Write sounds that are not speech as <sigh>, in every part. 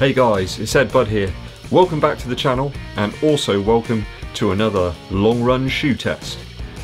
Hey guys, it's Ed Bud here. Welcome back to the channel and also welcome to another long run shoe test.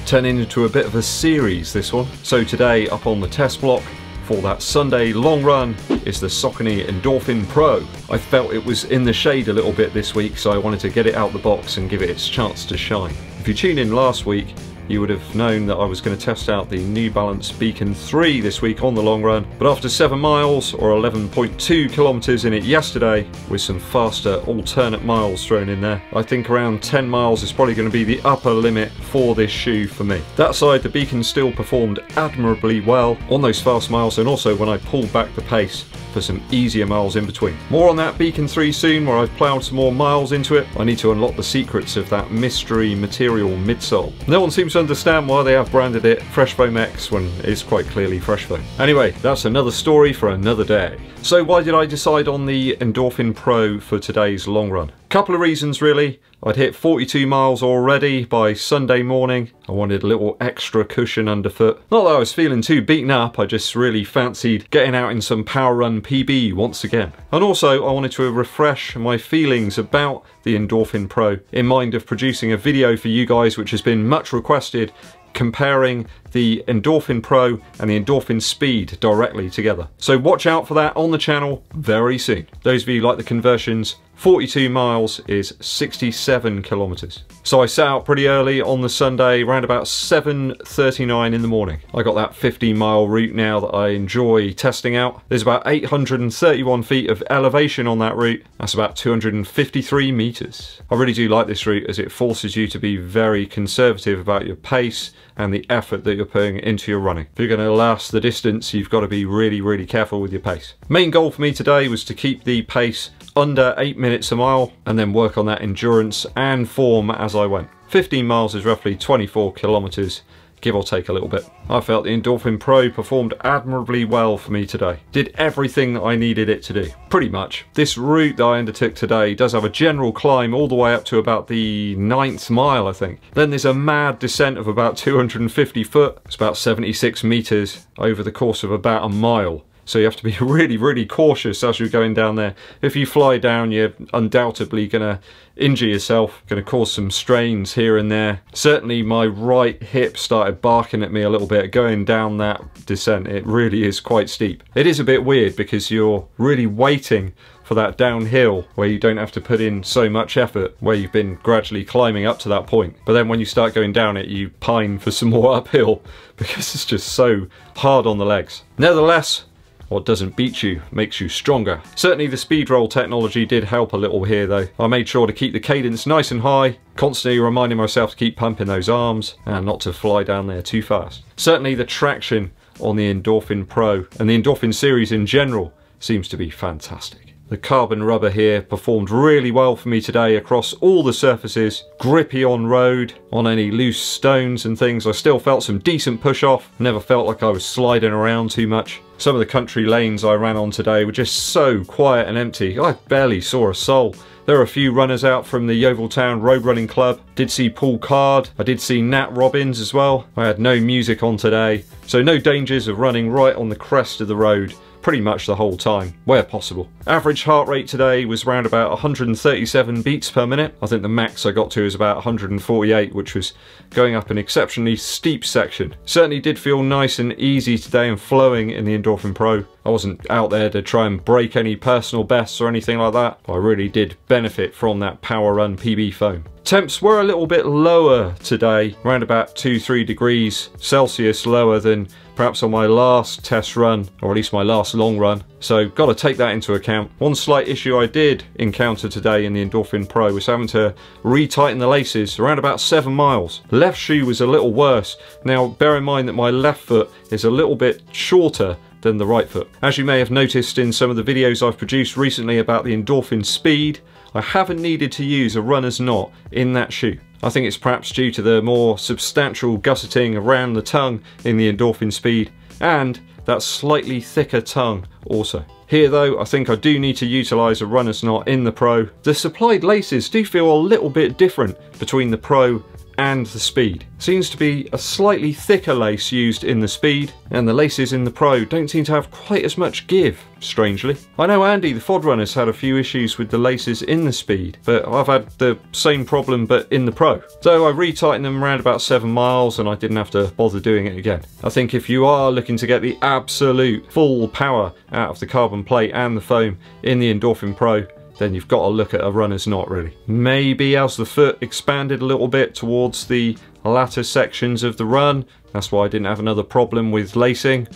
Turning into a bit of a series this one. So today up on the test block for that Sunday long run is the Saucony Endorphin Pro. I felt it was in the shade a little bit this week so I wanted to get it out the box and give it its chance to shine. If you tuned in last week you would have known that I was going to test out the New Balance Beacon 3 this week on the long run, but after 7 miles or 11.2 kilometres in it yesterday, with some faster alternate miles thrown in there, I think around 10 miles is probably going to be the upper limit for this shoe for me. That side, the Beacon still performed admirably well on those fast miles and also when I pulled back the pace for some easier miles in between. More on that Beacon 3 soon where I've ploughed some more miles into it. I need to unlock the secrets of that mystery material midsole. No one seems to understand why they have branded it Fresh Foam X when it's quite clearly Fresh Foam. Anyway, that's another story for another day. So why did I decide on the Endorphin Pro for today's long run? Couple of reasons really. I'd hit 42 miles already by Sunday morning. I wanted a little extra cushion underfoot. Not that I was feeling too beaten up, I just really fancied getting out in some PWRRUN PB once again. And also I wanted to refresh my feelings about the Endorphin Pro in mind of producing a video for you guys which has been much requested comparing the Endorphin Pro and the Endorphin Speed directly together. So watch out for that on the channel very soon. Those of you like the conversions, 42 miles is 67 kilometers. So I set out pretty early on the Sunday, around about 7.39 in the morning. I got that 15 mile route now that I enjoy testing out. There's about 831 feet of elevation on that route. That's about 253 meters. I really do like this route as it forces you to be very conservative about your pace and the effort that you're putting into your running. If you're going to last the distance, you've got to be really, really careful with your pace. Main goal for me today was to keep the pace under 8 minutes a mile and then work on that endurance and form as I went. 15 miles is roughly 24 kilometers give or take a little bit. I felt the Endorphin Pro performed admirably well for me today. Did everything that I needed it to do, pretty much. This route that I undertook today does have a general climb all the way up to about the ninth mile, I think. Then there's a mad descent of about 250 foot. It's about 76 meters over the course of about a mile. So you have to be <laughs> really, really cautious as you're going down there. If you fly down, you're undoubtedly going to injure yourself, going to cause some strains here and there. Certainly my right hip started barking at me a little bit going down that descent. It really is quite steep. It is a bit weird because you're really waiting for that downhill where you don't have to put in so much effort where you've been gradually climbing up to that point. But then when you start going down it, you pine for some more <laughs> uphill because it's just so hard on the legs. Nevertheless, what doesn't beat you makes you stronger. Certainly the SPEEDROLL technology did help a little here though. I made sure to keep the cadence nice and high, constantly reminding myself to keep pumping those arms and not to fly down there too fast. Certainly the traction on the Endorphin Pro and the Endorphin series in general seems to be fantastic. The carbon rubber here performed really well for me today across all the surfaces. Grippy on road, on any loose stones and things. I still felt some decent push off. Never felt like I was sliding around too much. Some of the country lanes I ran on today were just so quiet and empty. I barely saw a soul. There are a few runners out from the Yeovil Town Road Running Club. Did see Paul Card. I did see Nat Robbins as well. I had no music on today. So no dangers of running right on the crest of the road pretty much the whole time, where possible. Average heart rate today was around about 137 beats per minute. I think the max I got to is about 148, which was going up an exceptionally steep section. Certainly did feel nice and easy today and flowing in the Endorphin Pro. I wasn't out there to try and break any personal bests or anything like that. I really did benefit from that PWRRUN PB foam. Temps were a little bit lower today, around about 2-3 degrees Celsius lower than perhaps on my last test run, or at least my last long run. So got to take that into account. One slight issue I did encounter today in the Endorphin Pro was having to retighten the laces around about 7 miles. Left shoe was a little worse. Now bear in mind that my left foot is a little bit shorter than the right foot. As you may have noticed in some of the videos I've produced recently about the Endorphin Speed, I haven't needed to use a runner's knot in that shoe. I think it's perhaps due to the more substantial gusseting around the tongue in the Endorphin Speed and that slightly thicker tongue also. Here though, I think I do need to utilise a runner's knot in the Pro. The supplied laces do feel a little bit different between the Pro and the speed. Seems to be a slightly thicker lace used in the speed, and the laces in the Pro don't seem to have quite as much give, strangely. I know Andy, the FOD runner's had a few issues with the laces in the speed, but I've had the same problem but in the Pro. So I retightened them around about 7 miles and I didn't have to bother doing it again. I think if you are looking to get the absolute full power out of the carbon plate and the foam in the Endorphin Pro, then you've got to look at a runner's knot really. Maybe as the foot expanded a little bit towards the latter sections of the run, that's why I didn't have another problem with lacing.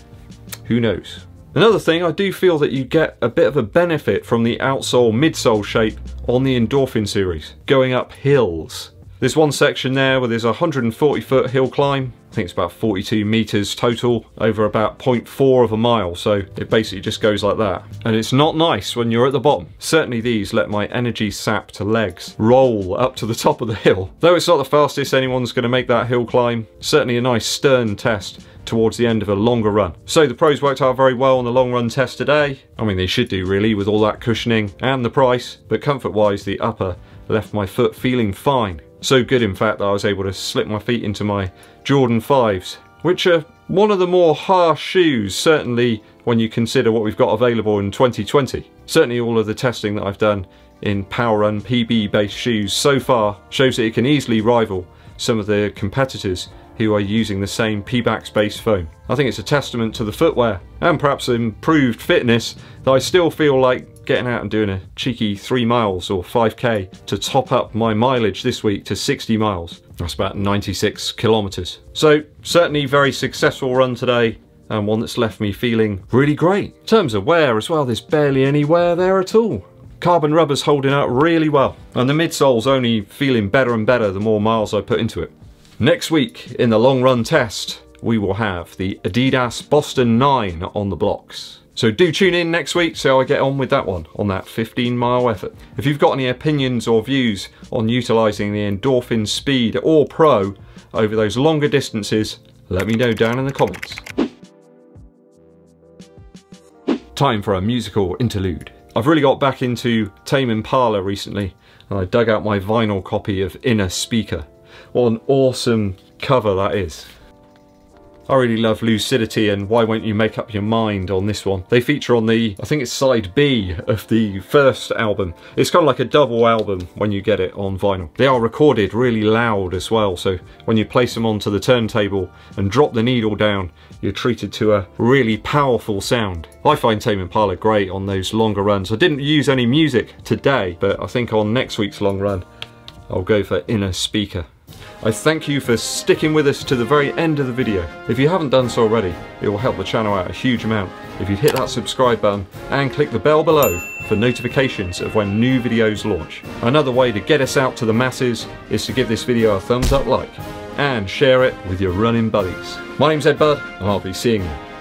Who knows? Another thing, I do feel that you get a bit of a benefit from the outsole midsole shape on the Endorphin series, going up hills. There's one section there where there's a 140 foot hill climb. I think it's about 42 meters total over about 0.4 of a mile. So it basically just goes like that. And it's not nice when you're at the bottom. Certainly these let my energy sap to legs roll up to the top of the hill. Though it's not the fastest anyone's going to make that hill climb, certainly a nice stern test towards the end of a longer run. So the pros worked out very well on the long run test today. I mean, they should do really with all that cushioning and the price, but comfort wise, the upper left my foot feeling fine. So good in fact that I was able to slip my feet into my Jordan 5s, which are one of the more harsh shoes, certainly when you consider what we've got available in 2020. Certainly all of the testing that I've done in PWRRUN PB based shoes so far shows that it can easily rival some of the competitors who are using the same Pebax based foam. I think it's a testament to the footwear and perhaps improved fitness that I still feel like getting out and doing a cheeky three miles or 5k to top up my mileage this week to 60 miles. That's about 96 kilometers. So certainly very successful run today and one that's left me feeling really great. In terms of wear as well, there's barely any wear there at all. Carbon rubber's holding out really well and the midsole's only feeling better and better the more miles I put into it. Next week in the long run test, we will have the Adidas Boston 9 on the blocks. So do tune in next week, how I get on with that one, on that 15 mile effort. If you've got any opinions or views on utilising the Endorphin Speed or Pro over those longer distances, let me know down in the comments. Time for a musical interlude. I've really got back into Tame Impala recently, and I dug out my vinyl copy of Innerspeaker. What an awesome cover that is. I really love Lucidity and Why Won't You Make Up Your Mind on this one. They feature on the, I think it's side B of the first album. It's kind of like a double album when you get it on vinyl. They are recorded really loud as well, so when you place them onto the turntable and drop the needle down, you're treated to a really powerful sound. I find Tame Impala great on those longer runs. I didn't use any music today, but I think on next week's long run, I'll go for Innerspeaker. I thank you for sticking with us to the very end of the video. If you haven't done so already, it will help the channel out a huge amount if you hit that subscribe button and click the bell below for notifications of when new videos launch. Another way to get us out to the masses is to give this video a thumbs up like and share it with your running buddies. My name's Ed Budd and I'll be seeing you